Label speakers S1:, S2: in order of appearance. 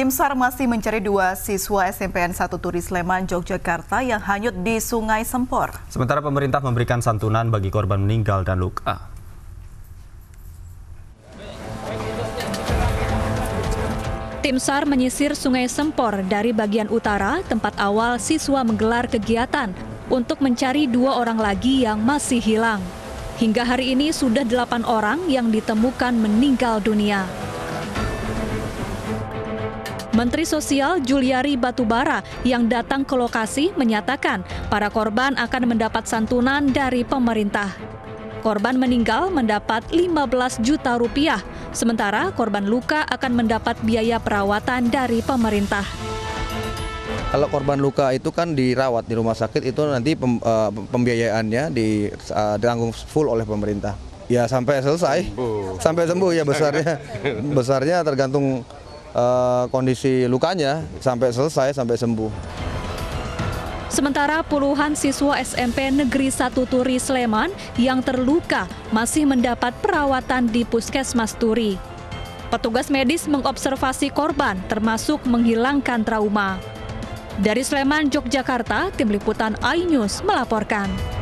S1: Tim SAR masih mencari dua siswa SMPN 1 Turi Sleman, Yogyakarta yang hanyut di Sungai Sempor.
S2: Sementara pemerintah memberikan santunan bagi korban meninggal dan luka.
S3: Tim SAR menyisir Sungai Sempor dari bagian utara, tempat awal siswa menggelar kegiatan untuk mencari dua orang lagi yang masih hilang. Hingga hari ini sudah delapan orang yang ditemukan meninggal dunia. Menteri Sosial Juliari Batubara yang datang ke lokasi menyatakan para korban akan mendapat santunan dari pemerintah. Korban meninggal mendapat 15 juta rupiah, sementara korban luka akan mendapat biaya perawatan dari pemerintah.
S4: Kalau korban luka itu kan dirawat di rumah sakit itu nanti pem, uh, pembiayaannya di, uh, ditanggung full oleh pemerintah. Ya sampai selesai, sembuh. sampai sembuh ya besarnya, besarnya tergantung uh, kondisi lukanya sampai selesai sampai sembuh.
S3: Sementara puluhan siswa SMP Negeri 1 Turi Sleman yang terluka masih mendapat perawatan di Puskesmas Turi. Petugas medis mengobservasi korban termasuk menghilangkan trauma. Dari Sleman, Yogyakarta, Tim Liputan iNews melaporkan.